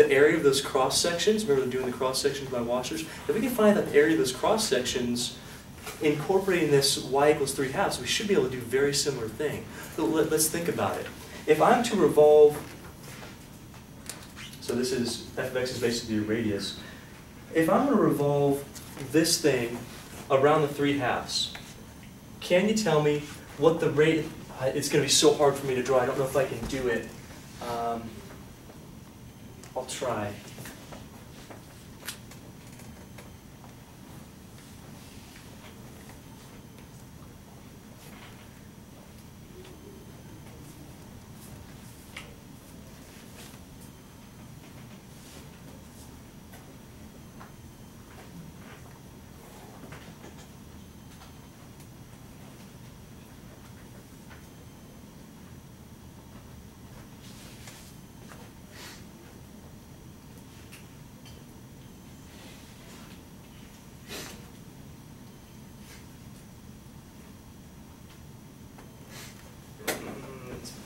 the area of those cross sections, remember doing the cross sections by washers? If we can find the area of those cross sections, incorporating this y equals 3 halves, we should be able to do a very similar thing. So let, us think about it. If I'm to revolve, so this is, f of x is basically your radius. If I'm going to revolve this thing around the 3 halves, can you tell me what the rate, it's going to be so hard for me to draw, I don't know if I can do it. Um, I'll try.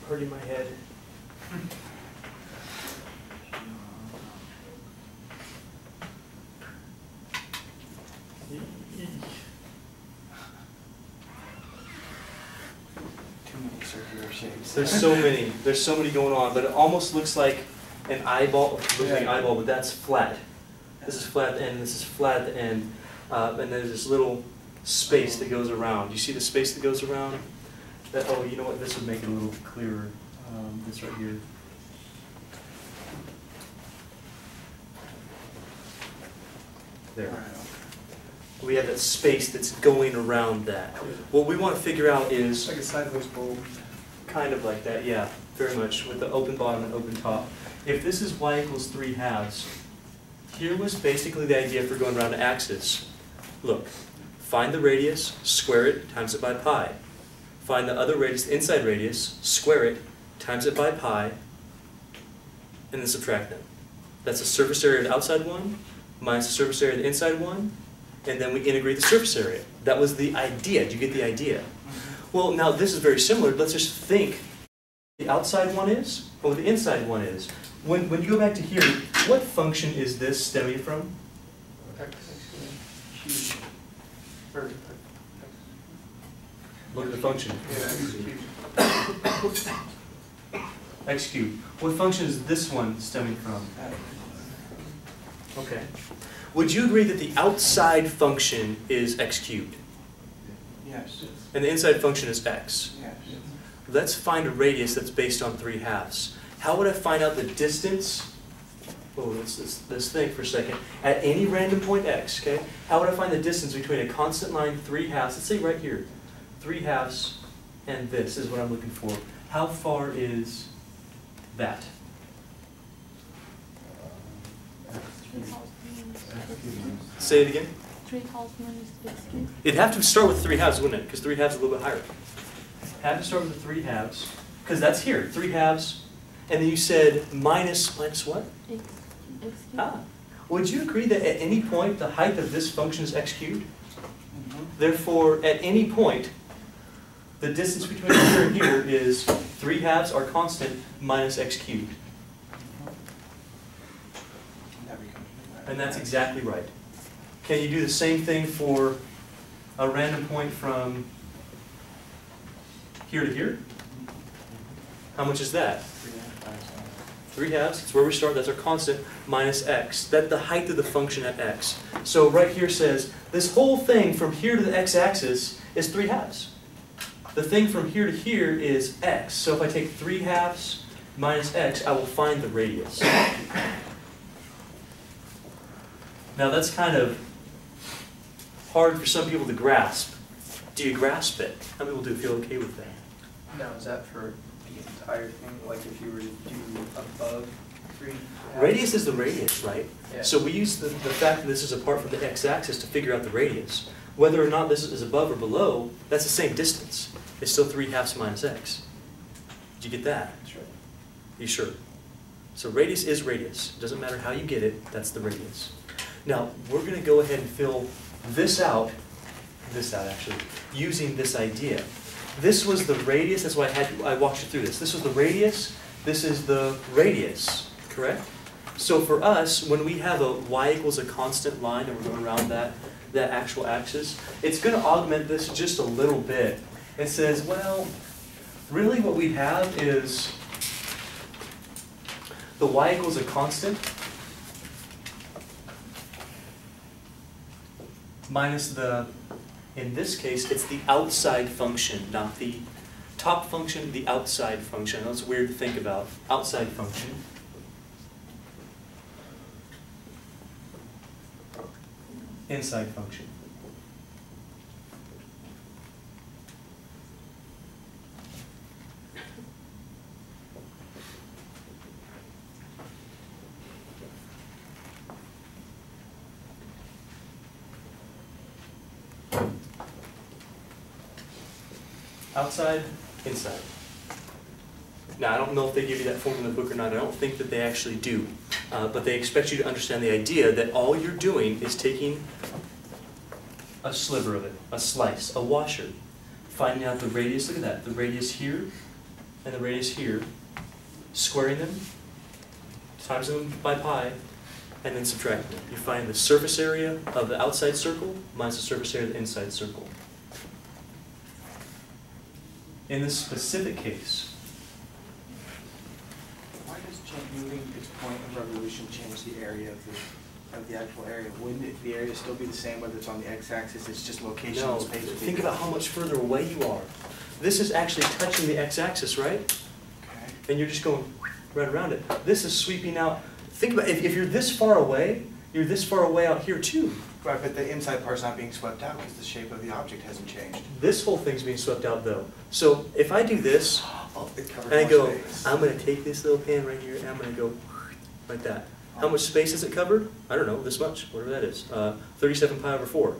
Hurting my head. Too many circular shapes. There's so many. There's so many going on, but it almost looks like an eyeball. Looks like an eyeball, but that's flat. This is flat at the end. This is flat at the end, uh, and there's this little space that goes around. You see the space that goes around? That, oh, you know what, this would make it a little clearer, um, this right here. There. We have that space that's going around that. What we want to figure out is, Like a sideways bulb. kind of like that, yeah, very much, with the open bottom and open top. If this is y equals three halves, here was basically the idea for going around an axis. Look, find the radius, square it, times it by pi find the other radius, the inside radius, square it, times it by pi, and then subtract them. That's the surface area of the outside one minus the surface area of the inside one, and then we integrate the surface area. That was the idea. Do you get the idea? Well, now this is very similar. Let's just think the outside one is, or the inside one is. When, when you go back to here, what function is this stemming from? Look at the function. x cubed. What function is this one stemming from? Okay. Would you agree that the outside function is x cubed? Yes. And the inside function is x? Yes. Let's find a radius that's based on 3 halves. How would I find out the distance? Oh, let's, let's, let's think for a second. At any random point x, okay? How would I find the distance between a constant line 3 halves? Let's say right here. 3 halves and this is what I'm looking for. How far is that? Say it again. Three halves minus. It'd have to start with three halves, wouldn't it? Because three halves is a little bit higher. Have to start with the three halves, because that's here, three halves. And then you said minus, minus what? X, x cubed. Ah. Would you agree that at any point the height of this function is x cubed? Mm-hmm. Therefore, at any point, the distance between here and here is 3 halves are constant minus x cubed. And that's exactly right. Can you do the same thing for a random point from here to here? How much is that? 3 halves, that's where we start, that's our constant, minus x. That's the height of the function at x. So right here says, this whole thing from here to the x-axis is 3 halves. The thing from here to here is x. So if I take 3 halves minus x, I will find the radius. Now that's kind of hard for some people to grasp. Do you grasp it? How many people do feel okay with that? Now, is that for the entire thing, like if you were to do above three? halves? Radius is the radius, right? Yeah. So we use the, the fact that this is apart from the x-axis to figure out the radius. Whether or not this is above or below, that's the same distance. It's still 3 halves minus x. Did you get that? That's right. You sure? So radius is radius. Doesn't matter how you get it, that's the radius. Now, we're going to go ahead and fill this out, this out actually, using this idea. This was the radius, that's why I had I walked you through this. This was the radius, this is the radius, correct? So for us, when we have a y equals a constant line and we're going around that, that actual axis, it's gonna augment this just a little bit. It says, well, really what we have is the y equals a constant minus the, in this case, it's the outside function, not the top function, the outside function. That's weird to think about, outside function. Inside function. Outside, inside. Now, I don't know if they give you that form in the book or not, I don't think that they actually do. Uh, but they expect you to understand the idea that all you're doing is taking a sliver of it, a slice, a washer, finding out the radius, look at that, the radius here and the radius here, squaring them, times them by pi, and then subtracting them. You find the surface area of the outside circle minus the surface area of the inside circle. In this specific case, Why does cha- moving its point of revolution change the area of the, of the actual area? Wouldn't it, the area still be the same whether it's on the x-axis, it's just location no, space? think about how much further away you are. This is actually touching the x-axis, right? Okay. And you're just going right around it. This is sweeping out. Think about if, if you're this far away, you're this far away out here too. Right, but the inside part's not being swept out because the shape of the object hasn't changed. This whole thing's being swept out though. So if I do this, Oh, and I go, space. I'm gonna take this little pan right here, and I'm gonna go like that. How much space is it covered? I don't know, this much, whatever that is. Uh, 37 pi over 4.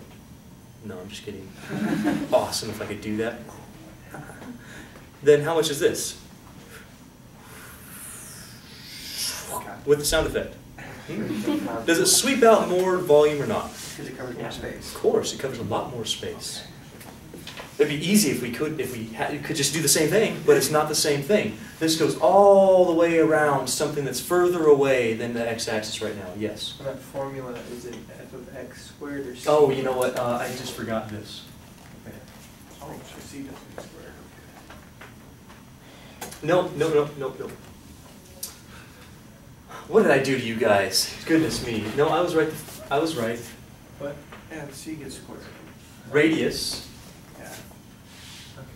No, I'm just kidding. awesome if I could do that. Then how much is this? With the sound effect. Does it sweep out more volume or not? Because it covers more space. Of course, it covers a lot more space. It'd be easy if we could, if we had, could just do the same thing, but it's not the same thing. This goes all the way around something that's further away than the x-axis right now, yes. That formula, is it f of x squared or c? Oh, you know what, uh, I just forgot this. Oh, so C doesn't square. No, no, no, no, no. What did I do to you guys? Goodness me. No, I was right, I was right. But the C gets squared. Radius.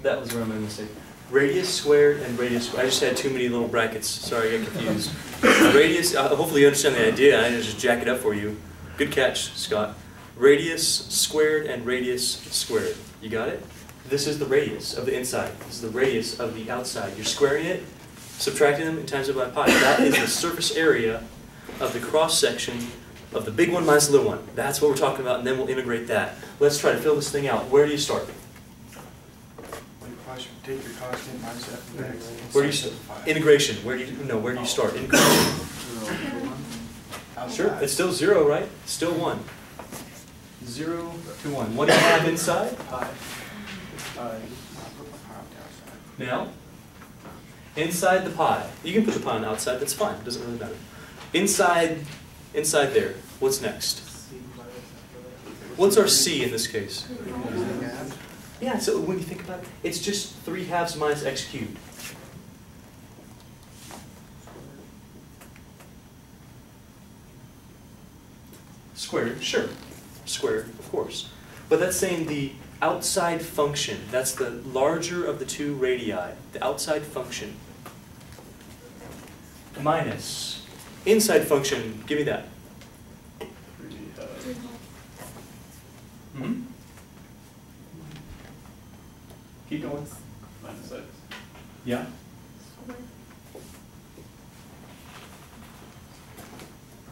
That was where my mistake. Radius squared and radius, squared. I just had too many little brackets, sorry, I got confused. Radius, uh, hopefully you understand the idea, I didn't just jack it up for you. Good catch, Scott. Radius squared and radius squared, you got it? This is the radius of the inside, this is the radius of the outside. You're squaring it, subtracting them, and times it by pi. That is the surface area of the cross-section of the big one minus the little one. That's what we're talking about, and then we'll integrate that. Let's try to fill this thing out. Where do you start? Well, you probably should take your constant minus f of Where do you simplify it. Integration, where do you, no, where do you start? Oh. Integration. Sure, it's still zero, right? Still one. Zero to one. What do you have inside? Pi. I'll put my pi on the outside. Now, inside the pi, you can put the pi on the outside, that's fine, it doesn't really matter. Inside, inside there, what's next? c minus f of x. What's our C in this case? Yeah. So when you think about it, it's just three halves minus x cubed. Squared, sure, squared, of course. But that's saying the outside function, that's the larger of the two radii, the outside function. Minus, inside function, give me that. Three, uh, Three halves Hmm? Keep going. minus x. Yeah.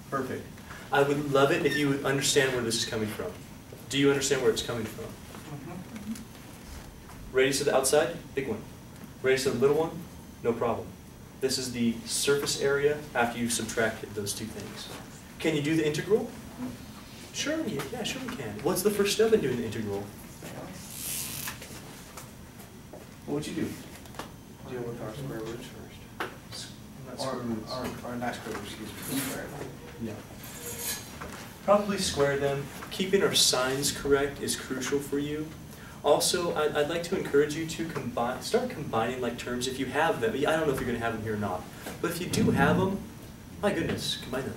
Perfect. I would love it if you would understand where this is coming from. Do you understand where it's coming from? Mhm. Radius of the outside, big one. Radius of the little one, no problem. This is the surface area after you've subtracted those two things. Can you do the integral? Sure, yeah, yeah, sure we can. What's the first step in doing the integral? What would you do? Deal with our square roots first. I'm not not Or, square roots. or, or not square root, excuse me, square. Yeah. Probably square them. Keeping our signs correct is crucial for you. Also, I'd, I'd like to encourage you to combine, start combining like terms if you have them. I don't know if you're gonna have them here or not, but if you do have them, my goodness, combine them.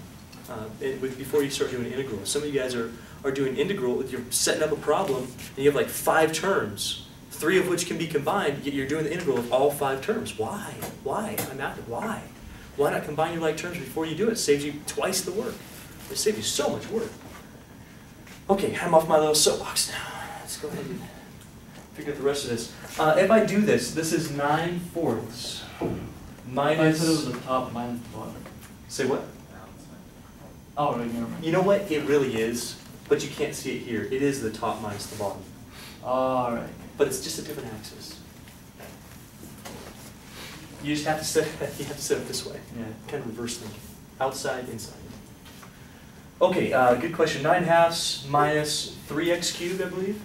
Uh, and with, before you start doing integral, some of you guys are, are doing integral, you're setting up a problem, and you have like five terms, three of which can be combined, yet you're doing the integral of all five terms. Why? Why? I'm it. Why? Why not combine your like terms before you do it? it Saves you twice the work. It saves you so much work. Okay, I'm off my little soapbox now. Let's go ahead and figure out the rest of this. Uh, if I do this, this is nine fourths minus... I said it was the top minus the bottom. Say what? Oh, right, never mind. You know what? It really is, but you can't see it here. It is the top minus the bottom, All right. But it's just a different axis. You just have to set. You have to set it this way. Yeah. Kind of reverse thinking. Outside, inside. Okay, uh, good question. Nine halves minus three x cubed, I believe.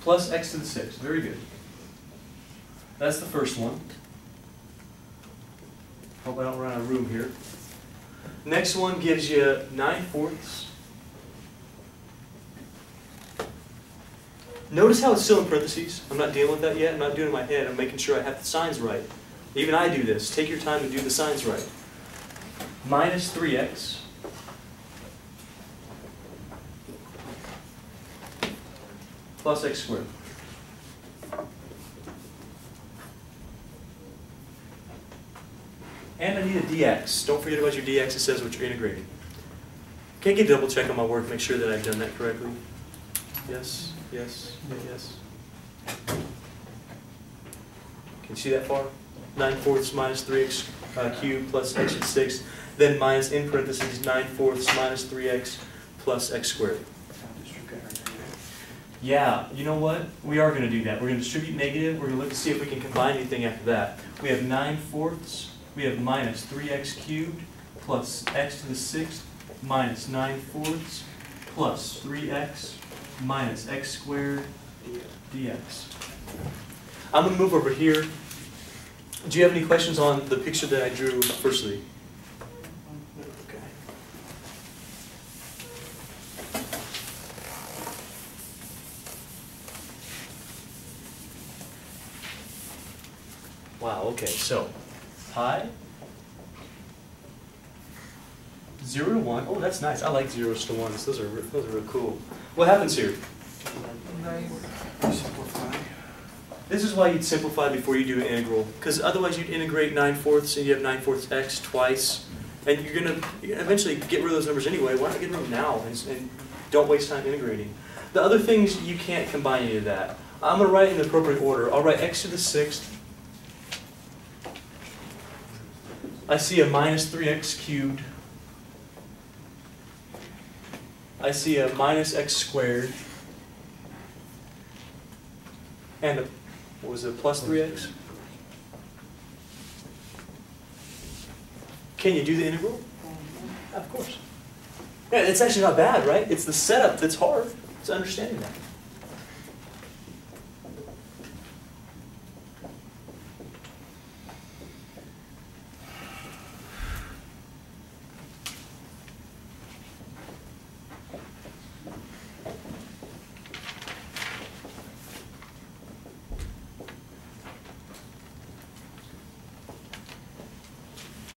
Plus x to the sixth. Very good. That's the first one. Hope I don't run out of room here. Next one gives you nine fourths. Notice how it's still in parentheses. I'm not dealing with that yet. I'm not doing it in my head. I'm making sure I have the signs right. Even I do this. Take your time to do the signs right. Minus 3x. Plus x squared. And I need a dx. Don't forget about your dx. It says what you're integrating. Can I get double check on my work, make sure that I've done that correctly? Yes, yes, yes. Can you see that far? Nine fourths minus three x uh, cubed plus x to the sixth, then minus in parentheses nine fourths minus three x plus x squared. Yeah, you know what? We are gonna do that. We're gonna distribute negative, we're gonna look to see if we can combine anything after that. We have nine fourths, we have minus three x cubed plus x to the sixth minus nine fourths plus three x minus x squared dx. I'm gonna move over here. Do you have any questions on the picture that I drew firstly? Okay. Wow, okay, so pi zero to one. Oh, that's nice. I like zeros to ones. Those are those are real cool. What happens here? This is why you'd simplify before you do an integral, because otherwise you'd integrate nine fourths and you have nine fourths x twice, and you're you're gonna eventually get rid of those numbers anyway. Why not get rid of them now and, and don't waste time integrating? The other things you can't combine any of that. I'm gonna write in the appropriate order. I'll write x to the sixth. I see a minus three x cubed. I see a minus x squared. And a, what was it, plus three x? Can you do the integral? Mm-hmm. Of course. Yeah, it's actually not bad, right? It's the setup that's hard. It's understanding that.